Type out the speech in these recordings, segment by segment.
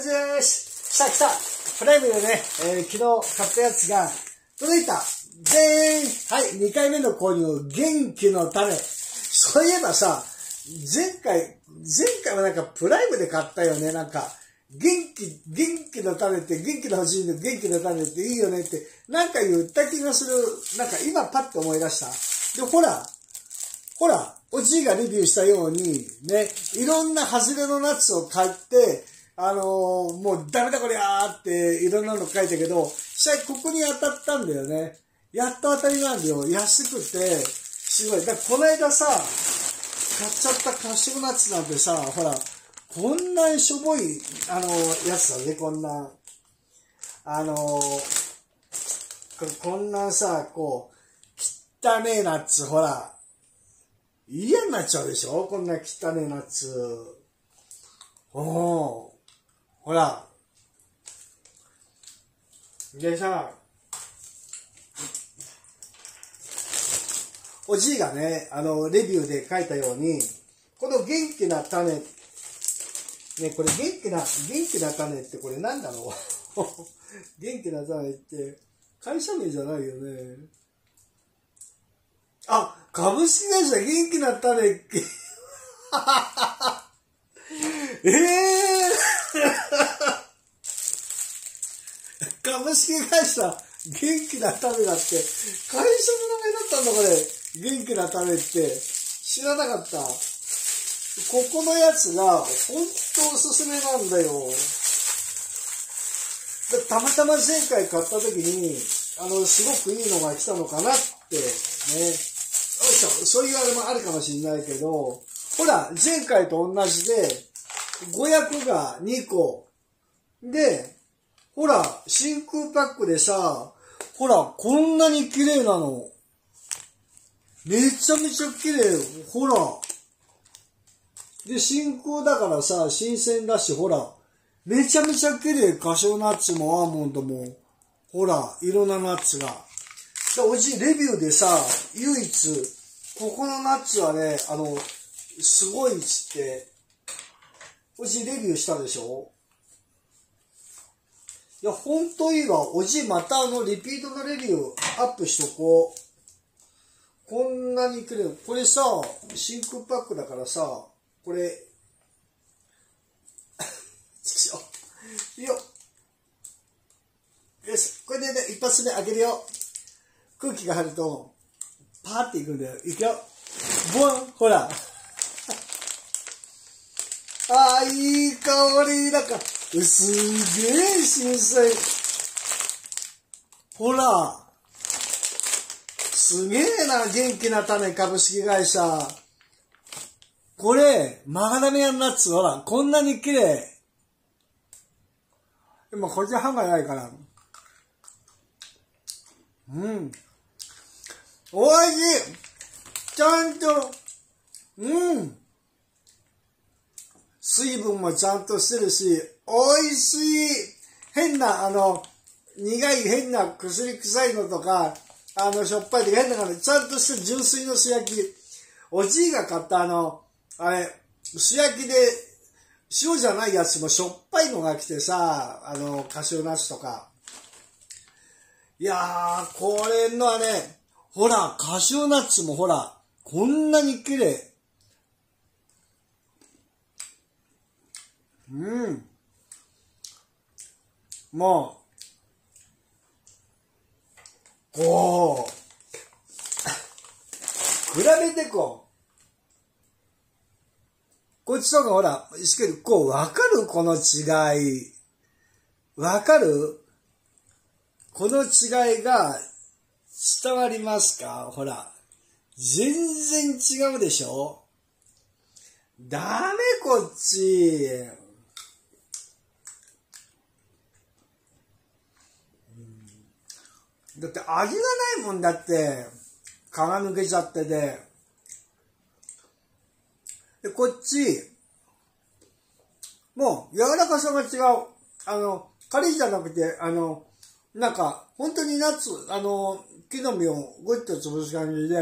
あじゃーし、来た来た。プライムでね、えー昨日買ったやつが届いた。でーんはい、2回目の購入、元気の種。そういえばさ、前回、前回はなんかプライムで買ったよね、なんか。元気、元気の種って、元気の欲しいの元気の種っていいよねって、なんか言った気がする。なんか今パッと思い出した。で、ほら、ほら、おじいがレビューしたように、ね、いろんな外れのナッツを買って、あのーもうダメだこりゃーっていろんなの書いたけど、実際ここに当たったんだよね。やっと当たりなんだよ。安くて、すごい。だからこの間さ、買っちゃったカシューナッツなんてさ、ほら、こんなにしょぼい、あのーやつだね、こんな。あのーここんなさ、こう、汚ねえナッツ、ほら、嫌になっちゃうでしょ？こんな汚ねえナッツ。おおほら。でさ、おじいがね、あの、レビューで書いたように、この元気な種、ね、これ元気な、元気な種ってこれなんだろう元気な種って、会社名じゃないよね。あ、株式会社元気な種って。ええ株式会社元気な種だって、会社の名前だったんだこれ。元気な種って。知らなかった。ここのやつが、ほんとおすすめなんだよ。でたまたま前回買った時に、あの、すごくいいのが来たのかなって、ね。よいしょ、そういうあれもあるかもしれないけど、ほら、前回と同じで、500が2個。で、ほら、真空パックでさ、ほら、こんなに綺麗なの。めちゃめちゃ綺麗。ほら。で、真空だからさ、新鮮だし、ほら。めちゃめちゃ綺麗。カシューナッツもアーモンドも。ほら、いろんなナッツが。で、おじ、レビューでさ、唯一、ここのナッツはね、あの、すごいっつって、おじレビューしたでしょいや、ほんといいわ。おじまたあの、リピートのレビューアップしとこう。こんなにくれる。これさ、真空パックだからさ、これ、ちくしょういいよ。よし、これでね、一発目開けるよ。空気が入ると、パーっていくんだよ。いくよ。ボンほら。ああ、いい香り。なんか、すげえ新鮮。ほら。すげえな、元気な種株式会社。これ、マガダミアンナッツ、ほら、こんなに綺麗。今、こっち歯がないから。うん。おいしいちゃんと、うん。水分もちゃんとしてるし、美味しい変な、あの、苦い変な薬臭いのとか、あの、しょっぱいとか変な感じ、ちゃんとした純粋の素焼き。おじいが買ったあの、あれ、素焼きで、塩じゃないやつもしょっぱいのが来てさ、あの、カシューナッツとか。いやー、これのはね、ほら、カシューナッツもほら、こんなに綺麗。うん。もう、こう、比べてこう。こっちとかほら、しけど、こう、わかる？この違い。わかる？この違いが伝わりますか？ほら。全然違うでしょ？ダメこっち。だって味がないもんだって、皮抜けちゃってて。で、こっち、もう柔らかさが違う。あの、カリじゃなくて、あの、なんか、本当にナッツ、あの、木の実をぐっと潰す感じで、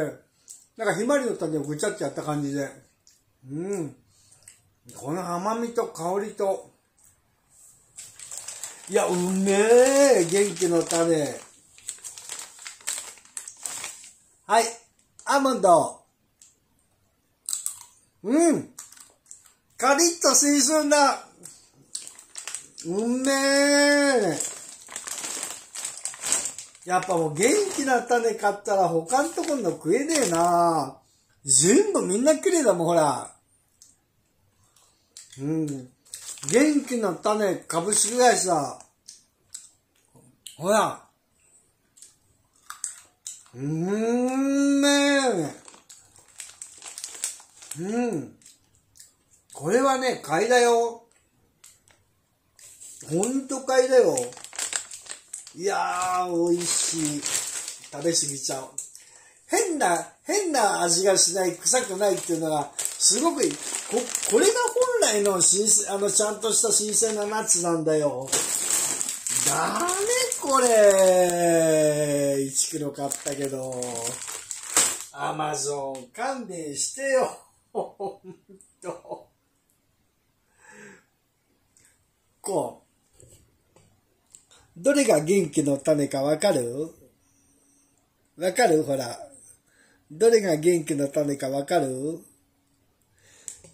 なんかひまわりの種をぐちゃってやった感じで、うん。この甘みと香りと、いや、うめえ元気の種。はい。アーモンド。うん。カリッと水準だ。うめえ。やっぱもう元気な種買ったら他のところの食えねえな全部みんな綺麗だもん、ほら。うん。元気な種株式会社。ほら。うーんめえ。うん。これはね、買いだよ。ほんと買いだよ。いやー、美味しい。食べ過ぎちゃう。変な、変な味がしない、臭くないっていうのが、すごくいい。こ、これが本来の新鮮、あの、ちゃんとした新鮮なナッツなんだよ。ダメこれ。1キロ買ったけど。アマゾン勘弁してよ。ほんと。こう。どれが元気の種かわかるわかるほら。どれが元気の種かわかる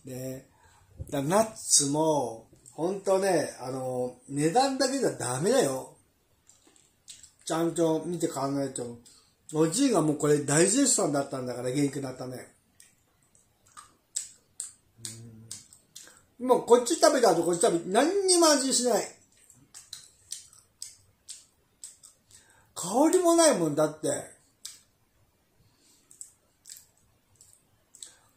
ねナッツも、ほんとね、あの、値段だけじゃダメだよ。ちゃんと見て考えても。おじいがもうこれ大絶賛だったんだから元気になったね。もうこっち食べた後こっち食べ、何にも味しない。香りもないもんだって。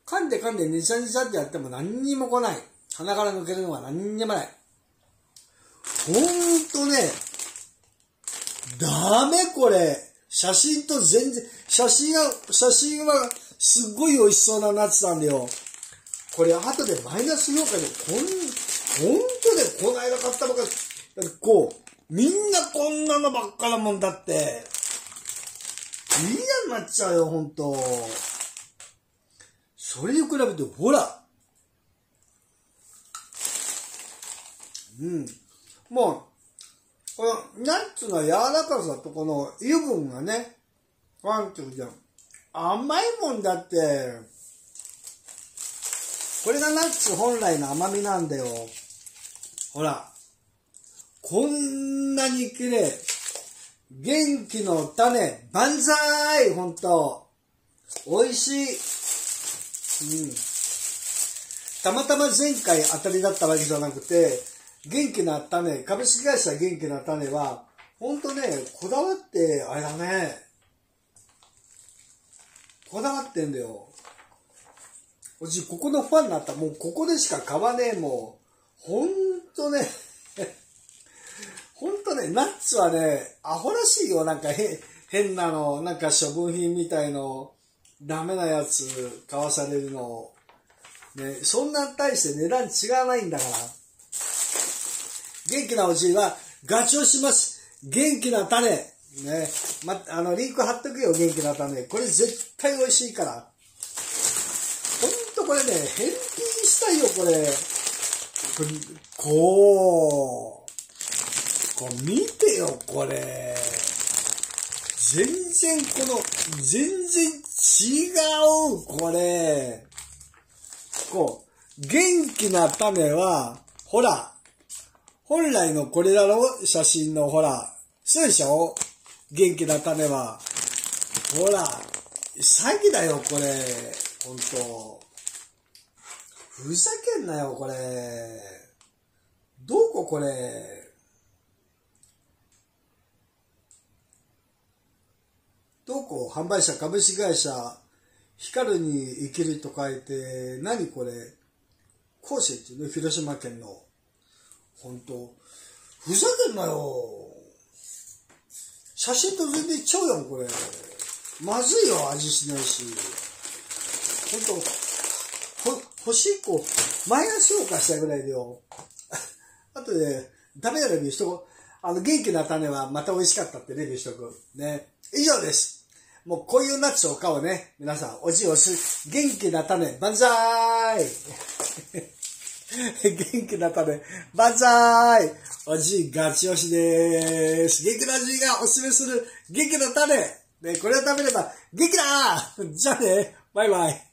噛んで噛んでにちゃにちゃってやっても何にも来ない。鼻から抜けるのは何にもない。ほんとね、ダメこれ。写真と全然、写真が、写真はすっごい美味しそうなナッツなんだよ。これ後でマイナス評価で、こん、ほんとでこの間買ったばかり。だってこう、みんなこんなのばっかなもんだって。嫌になっちゃうよ、ほんと。それに比べて、ほら。うん。もう、このナッツの柔らかさとこの油分がね、ワンってじゃん。甘いもんだって。これがナッツ本来の甘みなんだよ。ほら。こんなに綺麗。元気の種、万歳ほんと。美味しい。うん。たまたま前回当たりだったわけじゃなくて、元気な種、株式会社元気な種は、ほんとね、こだわって、あれだね。こだわってんだよ。おじ、ここのファンになったら。もうここでしか買わねえ、もう。ほんとね。ほんとね、ナッツはね、アホらしいよ。なんか変なの、なんか処分品みたいの、ダメなやつ買わされるの。ね、そんな大して値段違わないんだから。元気なおじいはガチをします。元気な種。ね。ま、あの、リンク貼っとくよ、元気な種。これ絶対美味しいから。ほんとこれね、返品したいよ、これ。これこう。こう見てよ、これ。全然この、全然違う、これ。こう、元気な種は、ほら、本来のこれだろ写真のほら。そうでしょ？元気な種は。ほら。詐欺だよ、これ。ほんと。ふざけんなよ、これ。どこ、これ？どこ？販売者株式会社光るに生きると書いて、何これ？甲子っていうね、広島県の。本当ふざけんなよ。写真と全然ちゃうやん、これ。まずいよ、味しないし。本当ほ、欲しい子、マイナス評価したぐらいでよ。あとで、ダメなレビューしとこ。あの、元気な種はまた美味しかったってレビューしとく。ね。以上です。もうこういうナッツを買おうね。皆さん、おじおす、元気な種、万歳元気なため、万歳おじいガチ押しでーす。元気なじいがおすすめする元気な種。ね、これを食べれば元気だじゃあね、バイバイ。